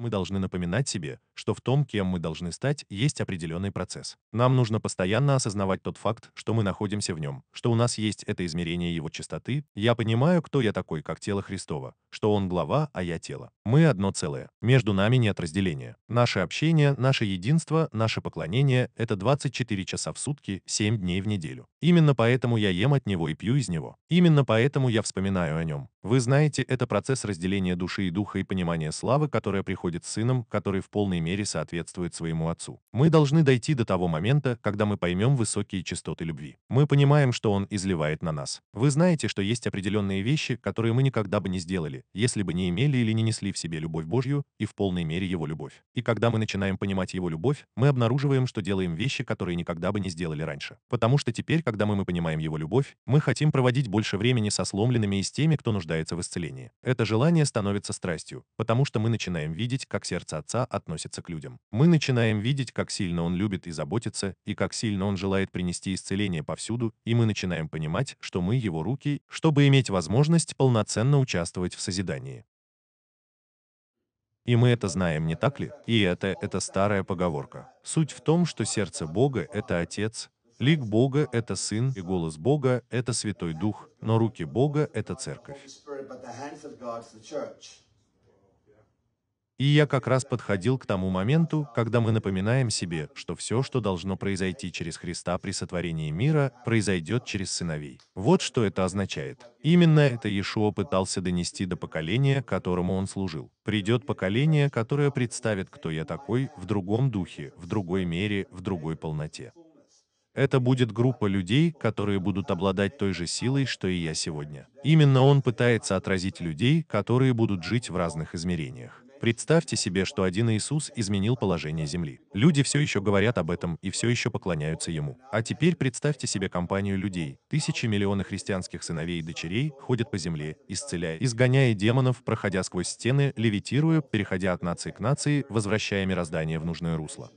Мы должны напоминать себе, что в том, кем мы должны стать, есть определенный процесс. Нам нужно постоянно осознавать тот факт, что мы находимся в нем, что у нас есть это измерение его чистоты. Я понимаю, кто я такой, как тело Христова, что он глава, а я тело. Мы одно целое. Между нами нет разделения. Наше общение, наше единство, наше поклонение — это 24 часа в сутки, 7 дней в неделю. Именно поэтому я ем от него и пью из него. Именно поэтому я вспоминаю о нем. Вы знаете, это процесс разделения души и духа и понимания славы, которая приходит с сыном, который в полной мере соответствует своему отцу. Мы должны дойти до того момента, когда мы поймем высокие частоты любви. Мы понимаем, что он изливает на нас. Вы знаете, что есть определенные вещи, которые мы никогда бы не сделали, если бы не имели или не несли в себе любовь Божью и в полной мере его любовь. И когда мы начинаем понимать его любовь, мы обнаруживаем, что делаем вещи, которые никогда бы не сделали раньше. Потому что теперь, когда мы, мы понимаем его любовь, мы хотим проводить больше времени со сломленными и с теми, кто нуждается в исцелении. Это желание становится страстью, потому что мы начинаем видеть, как сердце Отца относится к людям. Мы начинаем видеть, как сильно Он любит и заботится, и как сильно Он желает принести исцеление повсюду, и мы начинаем понимать, что мы Его руки, чтобы иметь возможность полноценно участвовать в созидании. И мы это знаем, не так ли? И это, это старая поговорка. Суть в том, что сердце Бога — это Отец, Лик Бога — это Сын, и голос Бога — это Святой Дух, но руки Бога — это Церковь. И я как раз подходил к тому моменту, когда мы напоминаем себе, что все, что должно произойти через Христа при сотворении мира, произойдет через сыновей. Вот что это означает. Именно это Иешуа пытался донести до поколения, которому он служил. Придет поколение, которое представит, кто я такой, в другом духе, в другой мере, в другой полноте. Это будет группа людей, которые будут обладать той же силой, что и я сегодня. Именно он пытается отразить людей, которые будут жить в разных измерениях. Представьте себе, что один Иисус изменил положение Земли. Люди все еще говорят об этом и все еще поклоняются Ему. А теперь представьте себе компанию людей. Тысячи миллионов христианских сыновей и дочерей ходят по земле, исцеляя, изгоняя демонов, проходя сквозь стены, левитируя, переходя от нации к нации, возвращая мироздание в нужное русло.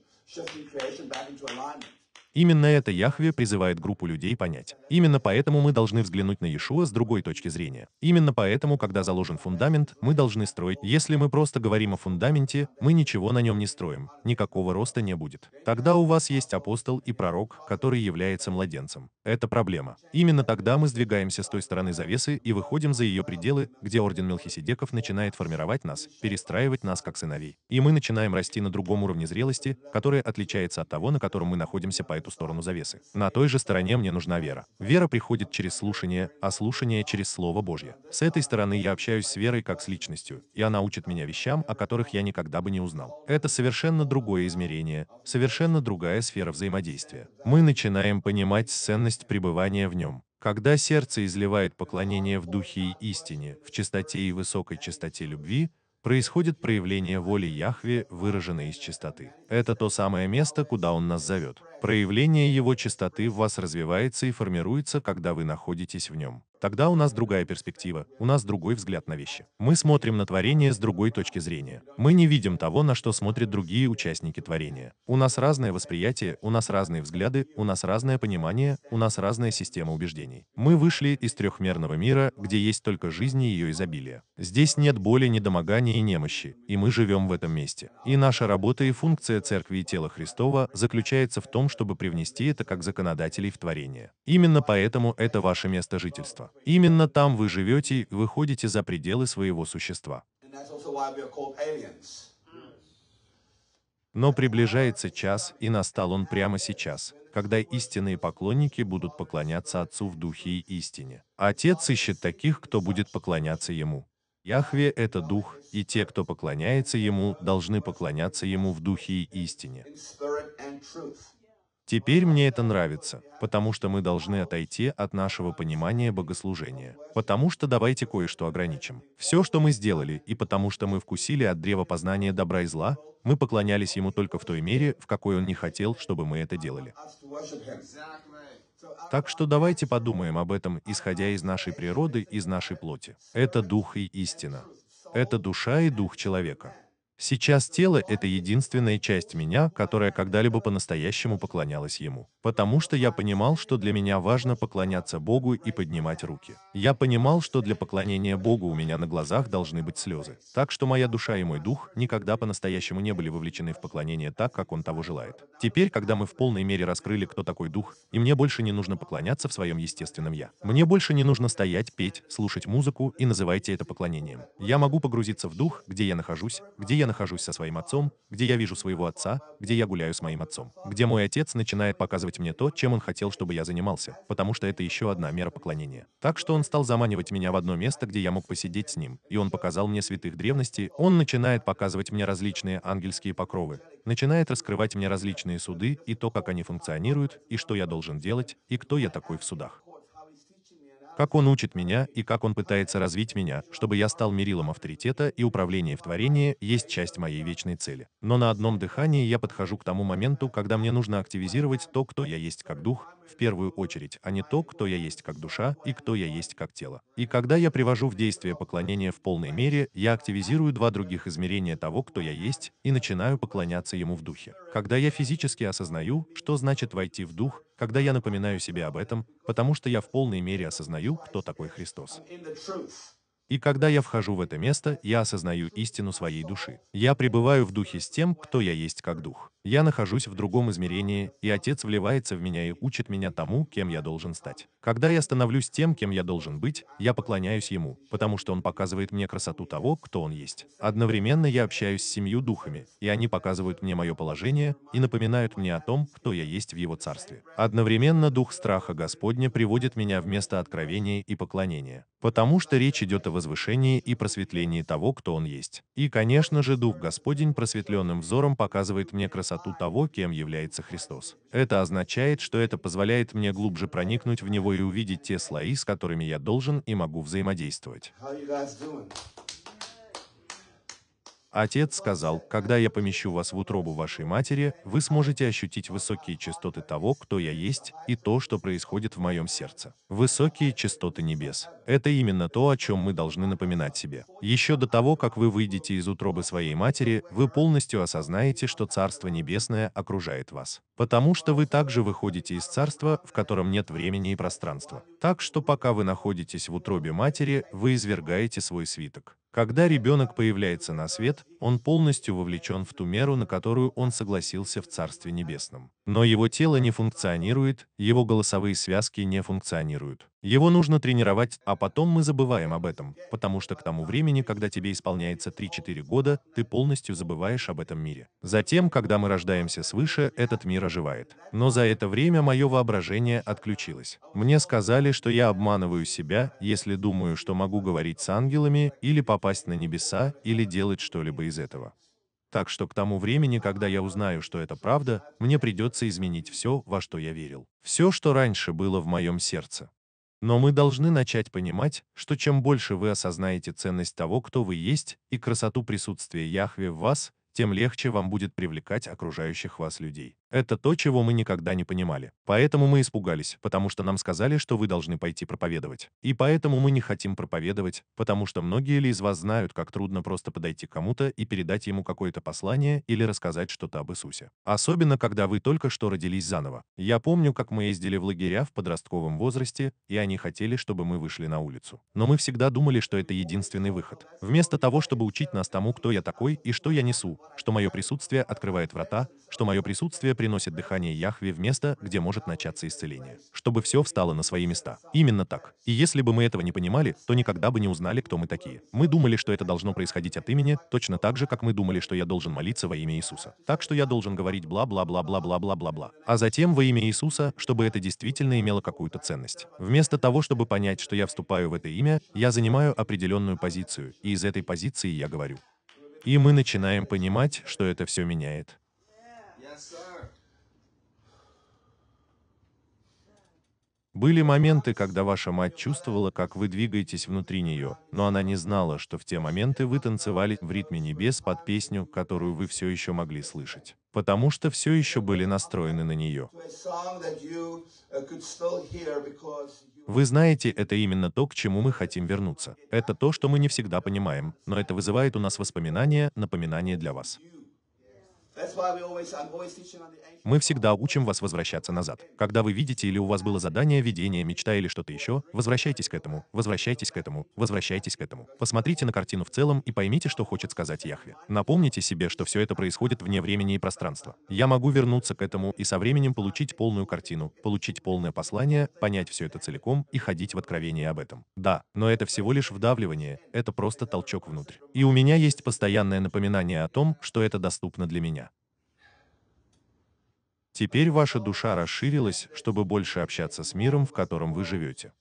Именно это Яхве призывает группу людей понять. Именно поэтому мы должны взглянуть на Иешуа с другой точки зрения. Именно поэтому, когда заложен фундамент, мы должны строить. Если мы просто говорим о фундаменте, мы ничего на нем не строим. Никакого роста не будет. Тогда у вас есть апостол и пророк, который является младенцем. Это проблема. Именно тогда мы сдвигаемся с той стороны завесы и выходим за ее пределы, где орден Мелхиседеков начинает формировать нас, перестраивать нас как сыновей. И мы начинаем расти на другом уровне зрелости, который отличается от того, на котором мы находимся по эту сторону завесы. На той же стороне мне нужна вера. Вера приходит через слушание, а слушание через Слово Божье. С этой стороны я общаюсь с верой как с личностью, и она учит меня вещам, о которых я никогда бы не узнал. Это совершенно другое измерение, совершенно другая сфера взаимодействия. Мы начинаем понимать ценность пребывания в нем. Когда сердце изливает поклонение в духе и истине, в чистоте и высокой чистоте любви, происходит проявление воли Яхве, выраженной из чистоты. Это то самое место, куда Он нас зовет. Проявление Его чистоты в вас развивается и формируется, когда вы находитесь в нем. Тогда у нас другая перспектива, у нас другой взгляд на вещи. Мы смотрим на творение с другой точки зрения. Мы не видим того, на что смотрят другие участники творения. У нас разное восприятие, у нас разные взгляды, у нас разное понимание, у нас разная система убеждений. Мы вышли из трехмерного мира, где есть только жизнь и ее изобилие. Здесь нет боли, недомогания и немощи, и мы живем в этом месте. И наша работа и функция Церкви и Тела Христова заключается в том, чтобы привнести это как законодателей в творение. Именно поэтому это ваше место жительства. Именно там вы живете и выходите за пределы своего существа. Но приближается час, и настал он прямо сейчас, когда истинные поклонники будут поклоняться Отцу в Духе и истине. Отец ищет таких, кто будет поклоняться Ему. Яхве — это Дух, и те, кто поклоняется Ему, должны поклоняться Ему в Духе и истине. Теперь мне это нравится, потому что мы должны отойти от нашего понимания богослужения. Потому что давайте кое-что ограничим. Все, что мы сделали, и потому что мы вкусили от древа познания добра и зла, мы поклонялись ему только в той мере, в какой он не хотел, чтобы мы это делали. Так что давайте подумаем об этом, исходя из нашей природы, из нашей плоти. Это дух и истина. Это душа и дух человека. Сейчас тело — это единственная часть меня, которая когда-либо по-настоящему поклонялась Ему. Потому что я понимал, что для меня важно поклоняться Богу и поднимать руки. Я понимал, что для поклонения Богу у меня на глазах должны быть слезы. Так что моя душа и мой дух никогда по-настоящему не были вовлечены в поклонение так, как Он того желает. Теперь, когда мы в полной мере раскрыли, кто такой дух, и мне больше не нужно поклоняться в своем естественном «я». Мне больше не нужно стоять, петь, слушать музыку и называйте это поклонением. Я могу погрузиться в дух, где я нахожусь, где я нахожусь со своим отцом, где я вижу своего отца, где я гуляю с моим отцом, где мой отец начинает показывать мне то, чем он хотел, чтобы я занимался, потому что это еще одна мера поклонения. Так что он стал заманивать меня в одно место, где я мог посидеть с ним, и он показал мне святых древности, он начинает показывать мне различные ангельские покровы, начинает раскрывать мне различные суды и то, как они функционируют, и что я должен делать, и кто я такой в судах. Как он учит меня и как он пытается развить меня, чтобы я стал мерилом авторитета и управления в творении, есть часть моей вечной цели. Но на одном дыхании я подхожу к тому моменту, когда мне нужно активизировать то, кто я есть как дух, в первую очередь, а не то, кто я есть как душа и кто я есть как тело. И когда я привожу в действие поклонение в полной мере, я активизирую два других измерения того, кто я есть, и начинаю поклоняться ему в духе. Когда я физически осознаю, что значит войти в дух, когда я напоминаю себе об этом, потому что я в полной мере осознаю, кто такой Христос. И когда я вхожу в это место, я осознаю истину своей души. Я пребываю в духе с тем, кто я есть как дух. Я нахожусь в другом измерении, и Отец вливается в меня и учит меня тому, кем я должен стать. Когда я становлюсь тем, кем я должен быть, я поклоняюсь Ему, потому что Он показывает мне красоту того, кто Он есть. Одновременно я общаюсь с семью духами, и они показывают мне мое положение и напоминают мне о том, кто я есть в Его Царстве. Одновременно Дух страха Господня приводит меня в место откровения и поклонения, потому что речь идет о возвышении и просветлении того, кто Он есть. И, конечно же, Дух Господень просветленным взором показывает мне красоту того, кем является Христос. Это означает, что это позволяет мне глубже проникнуть в Него и увидеть те слои, с которыми я должен и могу взаимодействовать. Отец сказал, когда я помещу вас в утробу вашей матери, вы сможете ощутить высокие частоты того, кто я есть, и то, что происходит в моем сердце. Высокие частоты небес. Это именно то, о чем мы должны напоминать себе. Еще до того, как вы выйдете из утробы своей матери, вы полностью осознаете, что Царство Небесное окружает вас. Потому что вы также выходите из Царства, в котором нет времени и пространства. Так что пока вы находитесь в утробе матери, вы извергаете свой свиток. Когда ребенок появляется на свет, он полностью вовлечен в ту меру, на которую он согласился в Царстве Небесном. Но его тело не функционирует, его голосовые связки не функционируют. Его нужно тренировать, а потом мы забываем об этом, потому что к тому времени, когда тебе исполняется 3-4 года, ты полностью забываешь об этом мире. Затем, когда мы рождаемся свыше, этот мир оживает. Но за это время мое воображение отключилось. Мне сказали, что я обманываю себя, если думаю, что могу говорить с ангелами, или попасть на небеса, или делать что-либо из этого. Так что к тому времени, когда я узнаю, что это правда, мне придется изменить все, во что я верил. Все, что раньше было в моем сердце. Но мы должны начать понимать, что чем больше вы осознаете ценность того, кто вы есть, и красоту присутствия Яхве в вас, тем легче вам будет привлекать окружающих вас людей. Это то, чего мы никогда не понимали. Поэтому мы испугались, потому что нам сказали, что вы должны пойти проповедовать. И поэтому мы не хотим проповедовать, потому что многие ли из вас знают, как трудно просто подойти к кому-то и передать ему какое-то послание или рассказать что-то об Иисусе. Особенно, когда вы только что родились заново. Я помню, как мы ездили в лагеря в подростковом возрасте, и они хотели, чтобы мы вышли на улицу. Но мы всегда думали, что это единственный выход. Вместо того, чтобы учить нас тому, кто я такой и что я несу, что мое присутствие открывает врата, что мое присутствие приносит дыхание Яхве в место, где может начаться исцеление. Чтобы все встало на свои места. Именно так. И если бы мы этого не понимали, то никогда бы не узнали, кто мы такие. Мы думали, что это должно происходить от имени, точно так же, как мы думали, что я должен молиться во имя Иисуса. Так что я должен говорить бла-бла-бла-бла-бла-бла-бла-бла. А затем во имя Иисуса, чтобы это действительно имело какую-то ценность. Вместо того, чтобы понять, что я вступаю в это имя, я занимаю определенную позицию, и из этой позиции я говорю. И мы начинаем понимать, что это все меняет. Были моменты, когда ваша мать чувствовала, как вы двигаетесь внутри нее, но она не знала, что в те моменты вы танцевали в ритме небес под песню, которую вы все еще могли слышать, потому что все еще были настроены на нее. Вы знаете, это именно то, к чему мы хотим вернуться. Это то, что мы не всегда понимаем, но это вызывает у нас воспоминания, напоминания для вас. Мы всегда учим вас возвращаться назад. Когда вы видите или у вас было задание, видение, мечта или что-то еще, возвращайтесь к этому, возвращайтесь к этому, возвращайтесь к этому. Посмотрите на картину в целом и поймите, что хочет сказать Яхве. Напомните себе, что все это происходит вне времени и пространства. Я могу вернуться к этому и со временем получить полную картину, получить полное послание, понять все это целиком и ходить в откровении об этом. Да, но это всего лишь вдавливание, это просто толчок внутрь. И у меня есть постоянное напоминание о том, что это доступно для меня. Теперь ваша душа расширилась, чтобы больше общаться с миром, в котором вы живете.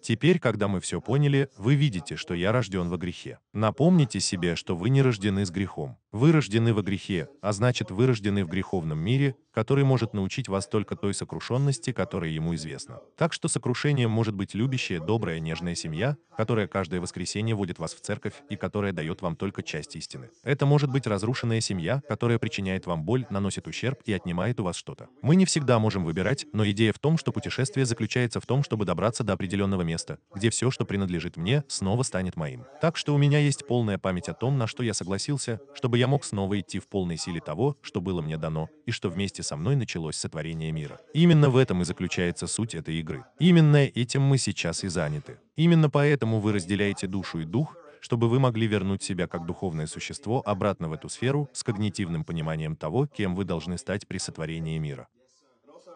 Теперь, когда мы все поняли, вы видите, что я рожден во грехе. Напомните себе, что вы не рождены с грехом. Вы рождены во грехе, а значит, вы рождены в греховном мире, который может научить вас только той сокрушенности, которая ему известна. Так что сокрушением может быть любящая, добрая, нежная семья, которая каждое воскресенье водит вас в церковь и которая дает вам только часть истины. Это может быть разрушенная семья, которая причиняет вам боль, наносит ущерб и отнимает у вас что-то. Мы не всегда можем выбирать, но идея в том, что путешествие заключается в том, чтобы добраться до определенного места, где все, что принадлежит мне, снова станет моим. Так что у меня есть полная память о том, на что я согласился, чтобы я мог снова идти в полной силе того, что было мне дано, и что вместе со мной началось сотворение мира. Именно в этом и заключается суть этой игры. Именно этим мы сейчас и заняты. Именно поэтому вы разделяете душу и дух, чтобы вы могли вернуть себя как духовное существо обратно в эту сферу с когнитивным пониманием того, кем вы должны стать при сотворении мира.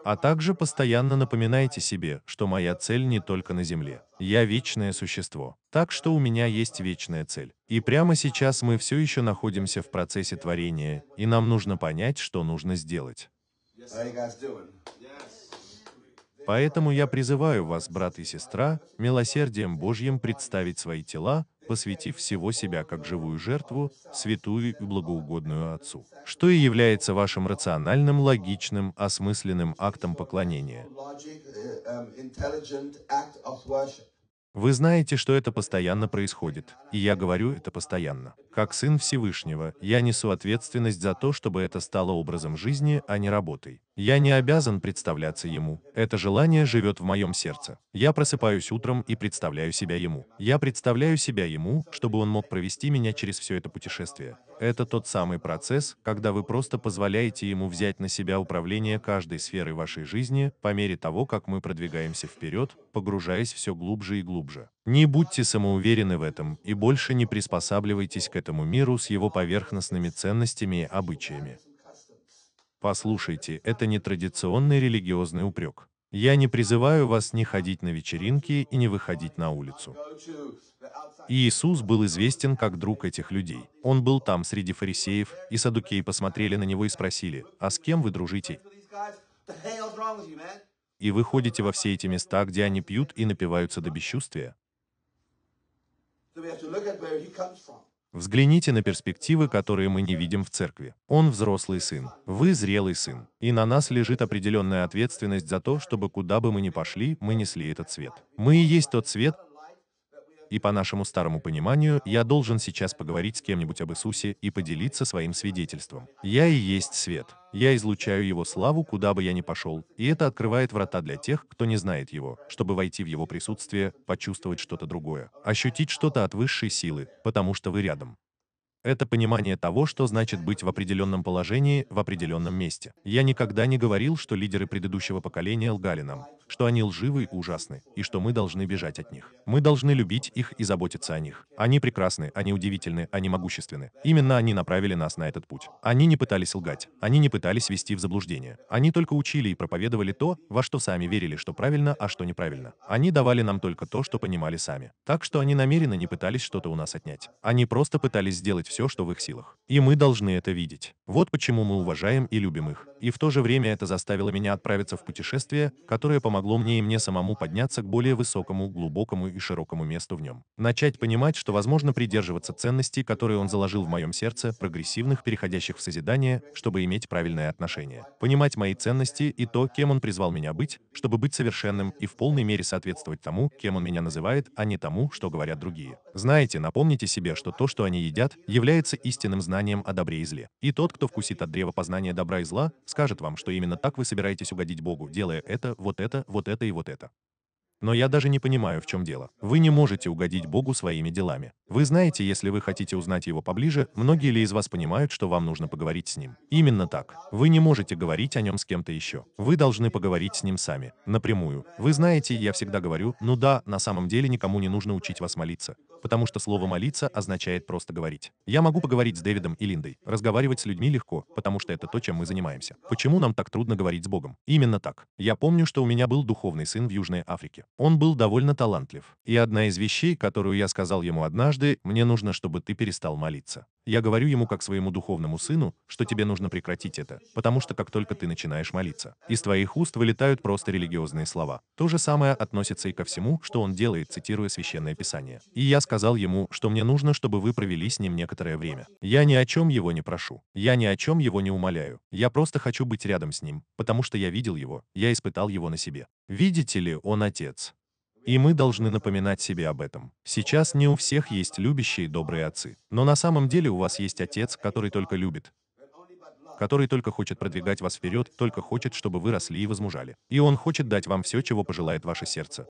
А также постоянно напоминайте себе, что моя цель не только на Земле. Я вечное существо. Так что у меня есть вечная цель. И прямо сейчас мы все еще находимся в процессе творения, и нам нужно понять, что нужно сделать. Поэтому я призываю вас, брат и сестра, милосердием Божьим представить свои тела, посвятив всего себя как живую жертву, святую и благоугодную Отцу, что и является вашим рациональным, логичным, осмысленным актом поклонения. Вы знаете, что это постоянно происходит, и я говорю это постоянно. Как сын Всевышнего, я несу ответственность за то, чтобы это стало образом жизни, а не работой. Я не обязан представляться ему. Это желание живет в моем сердце. Я просыпаюсь утром и представляю себя ему. Я представляю себя ему, чтобы он мог провести меня через все это путешествие. Это тот самый процесс, когда вы просто позволяете ему взять на себя управление каждой сферой вашей жизни по мере того, как мы продвигаемся вперед, погружаясь все глубже и глубже. Не будьте самоуверены в этом и больше не приспосабливайтесь к этому миру с его поверхностными ценностями и обычаями. Послушайте, это не традиционный религиозный упрек. Я не призываю вас не ходить на вечеринки и не выходить на улицу. Иисус был известен как друг этих людей. Он был там среди фарисеев, и садукеи посмотрели на него и спросили, «А с кем вы дружите?» И вы ходите во все эти места, где они пьют и напиваются до бесчувствия. Взгляните на перспективы, которые мы не видим в церкви. Он взрослый сын, вы зрелый сын. И на нас лежит определенная ответственность за то, чтобы куда бы мы ни пошли, мы несли этот свет. Мы и есть тот свет, и по нашему старому пониманию, я должен сейчас поговорить с кем-нибудь об Иисусе и поделиться своим свидетельством. Я и есть свет. Я излучаю Его славу, куда бы я ни пошел, и это открывает врата для тех, кто не знает Его, чтобы войти в Его присутствие, почувствовать что-то другое, ощутить что-то от высшей силы, потому что вы рядом. Это понимание того, что значит быть в определенном положении, в определенном месте. Я никогда не говорил, что лидеры предыдущего поколения лгали нам, что они лживы и ужасны, и что мы должны бежать от них. Мы должны любить их и заботиться о них. Они прекрасны, они удивительны, они могущественны. Именно они направили нас на этот путь. Они не пытались лгать, они не пытались вести в заблуждение. Они только учили и проповедовали то, во что сами верили, что правильно, а что неправильно. Они давали нам только то, что понимали сами. Так что они намеренно не пытались что-то у нас отнять. Они просто пытались сделать все, что в их силах. И мы должны это видеть. Вот почему мы уважаем и любим их. И в то же время это заставило меня отправиться в путешествие, которое помогло мне и мне самому подняться к более высокому, глубокому и широкому месту в нем. Начать понимать, что возможно придерживаться ценностей, которые он заложил в моем сердце, прогрессивных, переходящих в созидание, чтобы иметь правильное отношение. Понимать мои ценности и то, кем он призвал меня быть, чтобы быть совершенным и в полной мере соответствовать тому, кем он меня называет, а не тому, что говорят другие. Знаете, напомните себе, что то, что они едят, является истинным знанием о добре и зле. И тот, кто вкусит от древа познания добра и зла, скажет вам, что именно так вы собираетесь угодить Богу, делая это, вот это, вот это и вот это. Но я даже не понимаю, в чем дело. Вы не можете угодить Богу своими делами. Вы знаете, если вы хотите узнать Его поближе, многие ли из вас понимают, что вам нужно поговорить с Ним? Именно так. Вы не можете говорить о Нем с кем-то еще. Вы должны поговорить с Ним сами, напрямую. Вы знаете, я всегда говорю, ну да, на самом деле никому не нужно учить вас молиться. Потому что слово «молиться» означает просто говорить. Я могу поговорить с Дэвидом и Линдой. Разговаривать с людьми легко, потому что это то, чем мы занимаемся. Почему нам так трудно говорить с Богом? Именно так. Я помню, что у меня был духовный сын в Южной Африке. Он был довольно талантлив. И одна из вещей, которую я сказал ему однажды, мне нужно, чтобы ты перестал молиться. Я говорю ему как своему духовному сыну, что тебе нужно прекратить это, потому что как только ты начинаешь молиться, из твоих уст вылетают просто религиозные слова. То же самое относится и ко всему, что он делает, цитируя Священное Писание. И я сказал ему, что мне нужно, чтобы вы провели с ним некоторое время. Я ни о чем его не прошу. Я ни о чем его не умоляю. Я просто хочу быть рядом с ним, потому что я видел его, я испытал его на себе. Видите ли, он отец. И мы должны напоминать себе об этом. Сейчас не у всех есть любящие добрые отцы. Но на самом деле у вас есть отец, который только любит, который только хочет продвигать вас вперед, только хочет, чтобы вы росли и возмужали. И он хочет дать вам все, чего пожелает ваше сердце.